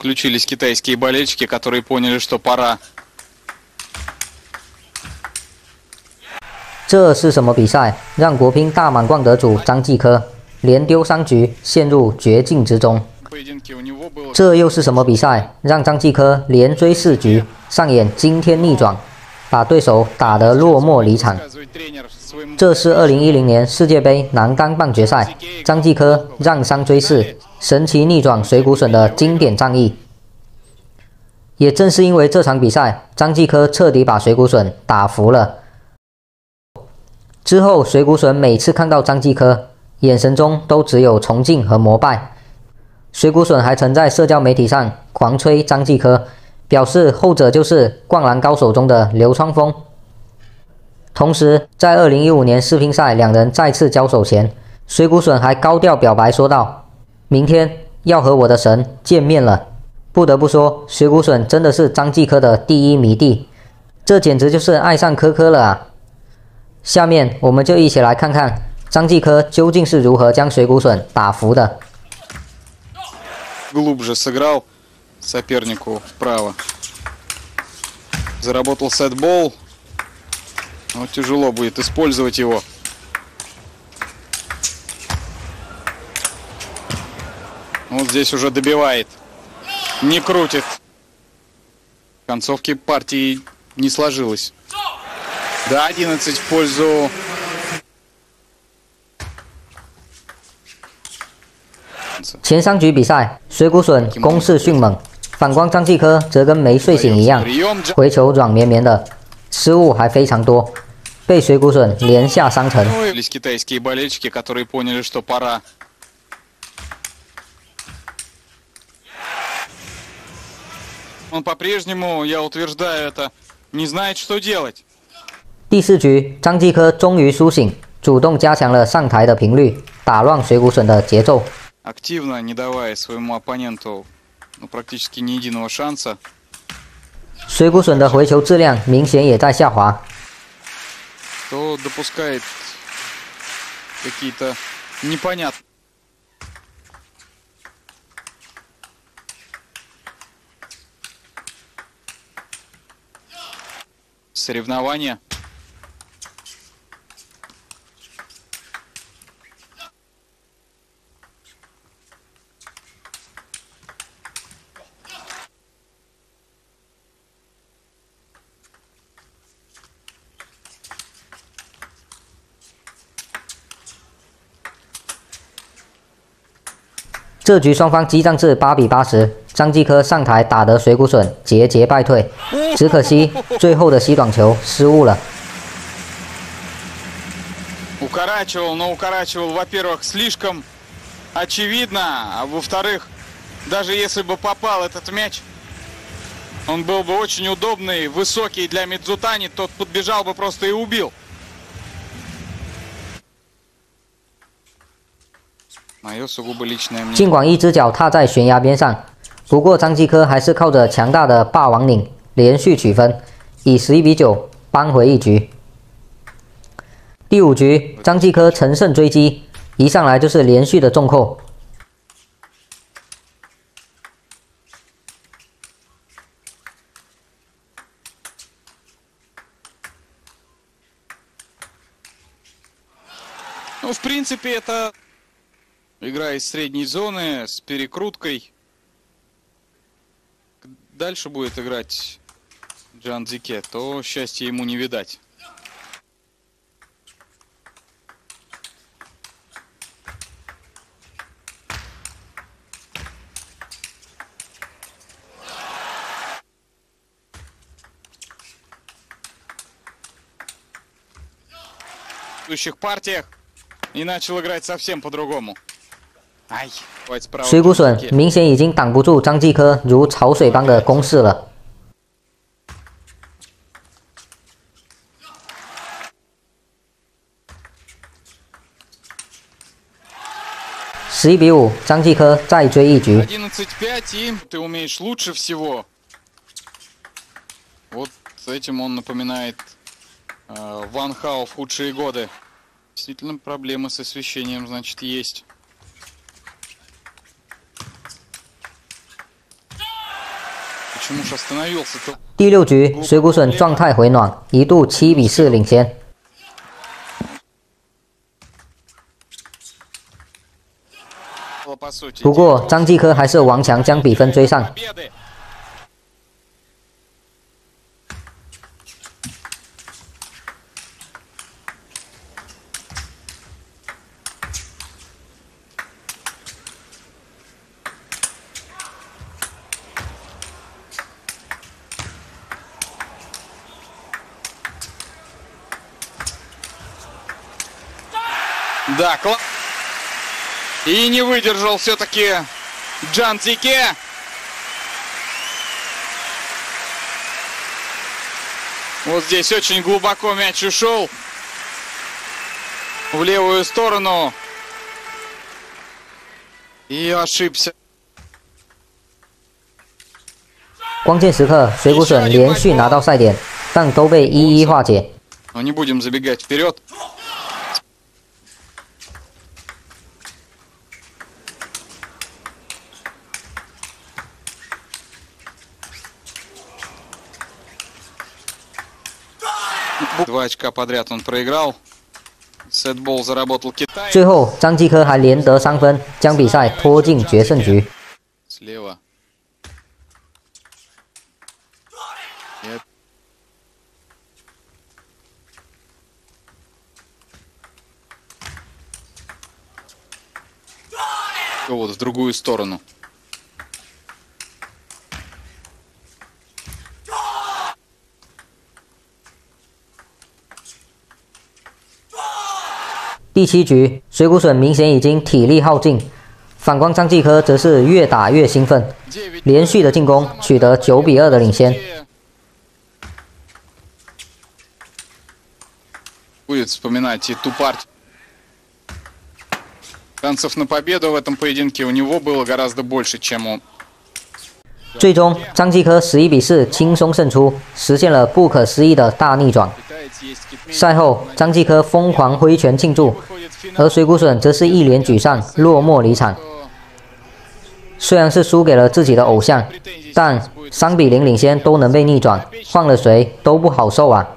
Включились китайские болельщики, которые поняли, что пора. 这是什么比赛？让国乒大满贯得主张继科连丢三局，陷入绝境之中。 Поединке у него было 这又是什么比赛？让张继科连追四局，上演惊天逆转，把对手打得落寞离场。 рассказывает тренер своему 这是2010年世界杯男单半决赛，张继科让三追四， 神奇逆转水谷隼的经典战役。也正是因为这场比赛，张继科彻底把水谷隼打服了。之后，水谷隼每次看到张继科，眼神中都只有崇敬和膜拜。水谷隼还曾在社交媒体上狂吹张继科，表示后者就是灌篮高手中的流川枫。同时，在2015年世乒赛两人再次交手前，水谷隼还高调表白说道：“明天要和我的神见面了。”不得不说，水谷隼真的是张继科的第一迷弟，这简直就是爱上科科了啊！下面我们就一起来看看张继科究竟是如何将水谷隼打服的。 глубже сыграл сопернику вправо. Заработал сетбол. Но тяжело будет использовать его. Вот здесь уже добивает. Не крутит. В концовке партии не сложилось. Да, 11 в пользу 前三局比赛，水谷隼攻势迅猛，反观张继科则跟没睡醒一样， прием. 回球软绵绵的，失误还非常多，被水谷隼连下三城。 Он по-прежнему, я утверждаю это, не знает, что делать. 第四局，张继科终于苏醒，主动加强了上台的频率，打乱水谷隼的节奏。 Активно не давая своему оппоненту ну, практически ни единого шанса. 水谷隼的回球质量明显也在下滑， то допускает какие-то непонятные. Соревнования. –这局双方激战至八比八十， 张继科上台打得水谷隼节节败退，只可惜最后的吸短球失误了。 Укорачивал, но укорачивал, во-первых, слишком очевидно, а во-вторых, даже если бы попал этот мяч, он был бы очень удобный, высокий для Мидзутани, тот подбежал бы просто и убил. Мое сугубо личное мнение. 尽管一只脚踏在悬崖边上， 不过张继科还是靠着强大的霸王领连续取分，以十一比九扳回一局。第五局，张继科乘胜追击，一上来就是连续的重扣。 Ну, в принципе, это игра из средней зоны с перекруткой. Дальше будет играть Джан Зике, то счастья ему не видать. Следующих партиях и начал играть совсем по-другому. Ай, хватит справа 水谷 Джан 隼 Зике. 明显已经挡不住张继科如潮水般的攻势了。十一比五，张继科再追一局。 11-5 и ты умеешь лучше всего. Вот с этим он напоминает э, Ван Хау в худшие годы. Действительно, проблемы с освещением, значит, есть. 第六局水谷隼状态回暖一度七比四领先。不过张继科还是顽强将比分追上。Да, класс. И не выдержал все-таки Джан Тике. Вот здесь очень глубоко мяч ушел в левую сторону. И ошибся. 关键时刻，水谷隼连续拿到赛点，但都被一一化解。 Но не будем забегать вперед. Два очка подряд он проиграл. Сетбол заработал Китай. 最后，张继科还连得三分，将比赛拖进决胜局。 Слева. Нет. Вот в другую сторону. 第七局，水谷隼明显已经体力耗尽，反观张继科则是越打越兴奋， 9 连续的进攻取得九比二的领先。 Будет вспоминать и ту партию. Шансов на победу в этом поединке у него было гораздо больше, чем у 最终，张继科十一比四轻松胜出，实现了不可思议的大逆转。 赛后张继科疯狂挥拳庆祝而水谷隼则是一脸沮丧落寞离场。虽然是输给了自己的偶像但三比零领先都能被逆转换了谁都不好受啊。